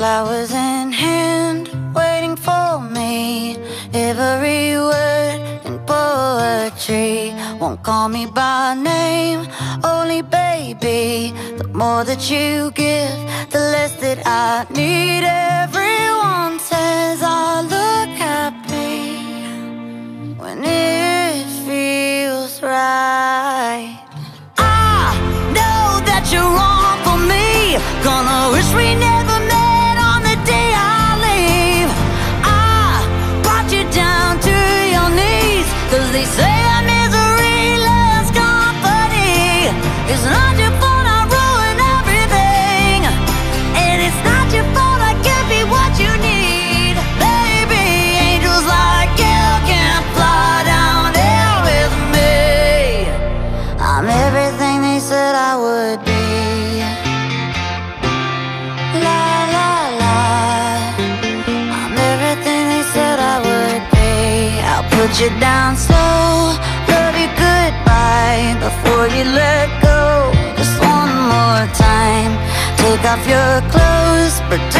Flowers in hand, waiting for me. Every word in poetry Won't call me by name, only baby The more that you give, the less that I need. Everyone says I look happy When it feels right. I know that you're wrong for me. Gonna wish we never put you down slow. Love you goodbye before you let go. Just one more time. Take off your clothes, pretend